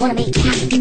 Wanna make happy?